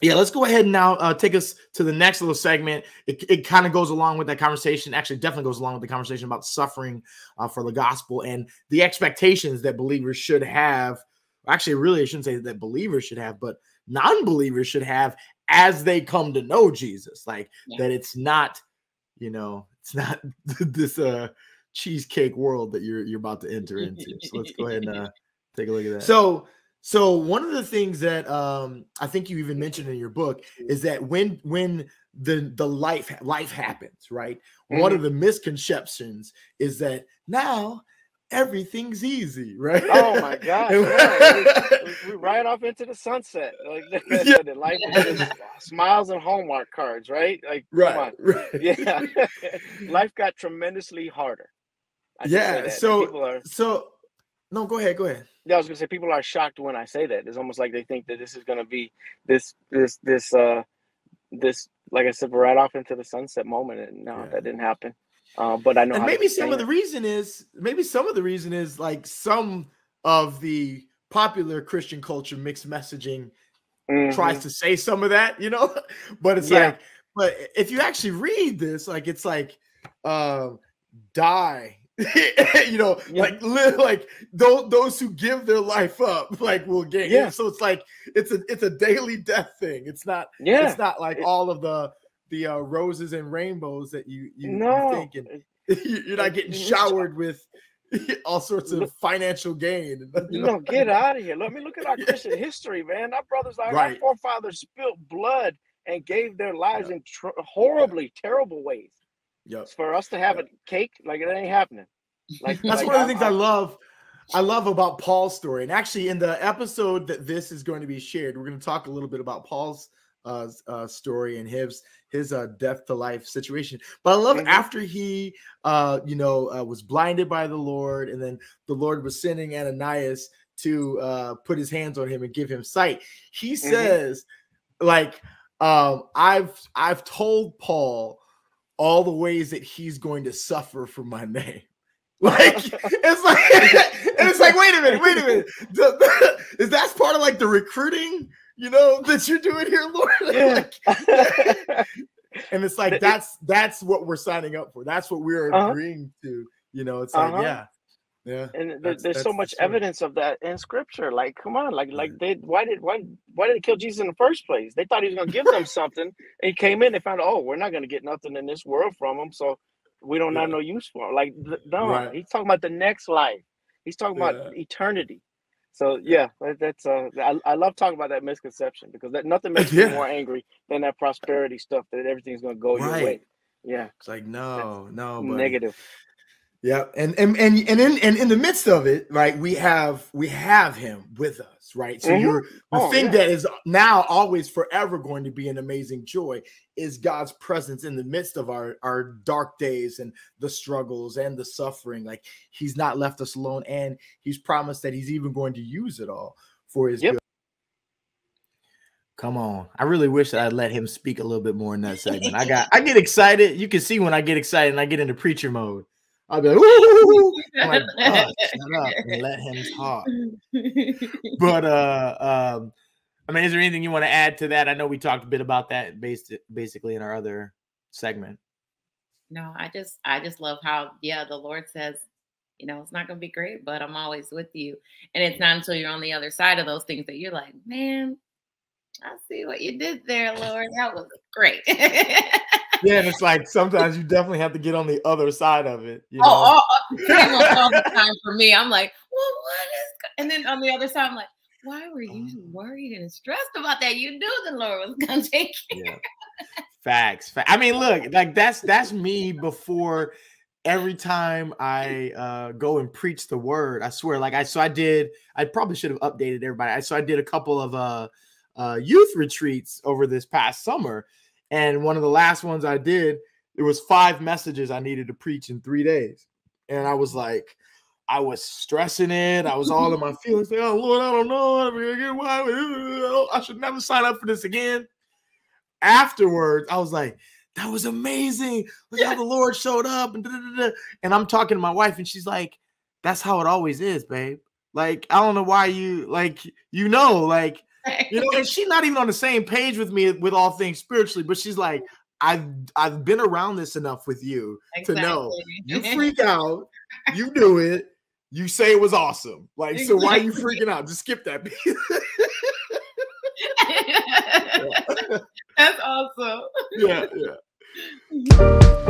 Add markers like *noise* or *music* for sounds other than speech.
yeah, let's go ahead and now uh, take us to the next little segment. It, it kind of goes along with that conversation. Actually, definitely goes along with the conversation about suffering uh, for the gospel and the expectations that believers should have. Actually, really, I shouldn't say that believers should have, but non-believers should have as they come to know Jesus. Like yeah. that, it's not, you know, it's not *laughs* this uh cheesecake world that you're you're about to enter into. So let's go ahead and uh, *laughs* take a look at that. So so one of the things that um, I think you even mentioned in your book is that when when the the life life happens, right? Mm-hmm. One of the misconceptions is that now everything's easy, *laughs* right? Oh my god! yeah. we, we, *laughs* ride off into the sunset. Like *laughs* yeah. the life is just smiles and Hallmark cards, right? Like right, right. yeah. life got tremendously harder. Yeah. So are, so no, go ahead, go ahead yeah, I was gonna say people are shocked when I say that. It's almost like they think that this is gonna be this this this uh this like I said, right off into the sunset moment, and no, yeah. that didn't happen. Uh, but I know. And maybe some of the reason is maybe some of the reason is like some of the popular Christian culture mixed messaging mm-hmm. tries to say some of that, you know. *laughs* but it's yeah. like, but if you actually read this, like it's like, uh, die *laughs* you know, yeah. like like those those who give their life up, like will gain. Yeah. So it's like it's a it's a daily death thing. It's not. Yeah. It's not like it, all of the the uh, roses and rainbows that you you, no. you think, and *laughs* you're not getting showered with *laughs* all sorts of financial gain. You know, get out of here. Let me look at our Christian history, man. Our brothers, our, right. our forefathers spilled blood and gave their lives yeah. in tr- horribly terrible ways. Yep. For us to have yep. a cake, like it ain't happening. *laughs* Like that's like, one of the things I, I love. I love about Paul's story. And actually, in the episode that this is going to be shared, we're going to talk a little bit about Paul's uh, uh, story and his his uh, death to life situation. But I love mm-hmm. after he, uh, you know, uh, was blinded by the Lord, and then the Lord was sending Ananias to uh, put his hands on him and give him sight. He mm-hmm. says, like, um, I've I've told Paul all the ways that he's going to suffer for my name. *laughs* Like it's like *laughs* it's like wait a minute, wait a minute. *laughs* The, the, is that part of like the recruiting, you know, that you're doing here, Lord? Like, and it's like that's that's what we're signing up for. That's what we're uh-huh. agreeing to. You know, it's like yeah. Yeah, and there's so much the evidence of that in scripture. Like, come on, like, like they why did why why did they kill Jesus in the first place? They thought he was going to give them *laughs* something. And he came in, they found, oh, we're not going to get nothing in this world from him, so we don't yeah. have no use for him. Like, no, right. he's talking about the next life. He's talking yeah. about eternity. So yeah, that's uh, I, I love talking about that misconception because that nothing makes yeah. me more angry than that prosperity stuff that everything's going to go right. your way. Yeah, it's like no, that's no, negative. Yeah, and and and and in and in the midst of it, right, we have we have him with us, right? So mm-hmm. you're the oh, thing yeah. that is now always forever going to be an amazing joy is God's presence in the midst of our our dark days and the struggles and the suffering. Like He's not left us alone, and He's promised that He's even going to use it all for His yep. good. Come on. I really wish that I'd let him speak a little bit more in that segment. I got I get excited. You can see when I get excited and I get into preacher mode. I'll be like, Ooh! Like, *laughs* oh, shut up and let him talk. *laughs* But uh um, I mean, is there anything you want to add to that? I know we talked a bit about that based basically in our other segment. No, I just I just love how yeah, the Lord says, you know, it's not gonna be great, but I'm always with you. And it's not until you're on the other side of those things that you're like, man, I see what you did there, Lord. That was great. *laughs* yeah, it's like sometimes you definitely have to get on the other side of it. You oh, know? Oh, oh, all the *laughs* time for me. I'm like, well, what is? And then on the other side, I'm like, why were you oh. worried and stressed about that? You knew the Lord was gonna *laughs* take care. Yeah. Facts. I mean, look, like that's that's me before every time I uh, go and preach the word. I swear, like I so I did. I probably should have updated everybody. I, so I did a couple of uh, uh, youth retreats over this past summer, and one of the last ones I did, it was five messages I needed to preach in three days. And I was like, I was stressing it. I was all in my *laughs* feelings. Like, oh Lord, I don't know. I should never sign up for this again. Afterwards, I was like, that was amazing. Look how the Lord showed up. And, and I'm talking to my wife, and she's like, that's how it always is, babe. Like, I don't know why you like, you know, like You know, and she's not even on the same page with me with all things spiritually, but she's like, I've I've been around this enough with you exactly. to know you *laughs* freak out, you do it, you say it was awesome. Like, exactly. so why are you freaking out? Just skip that piece. *laughs* That's awesome. *laughs* Yeah, yeah.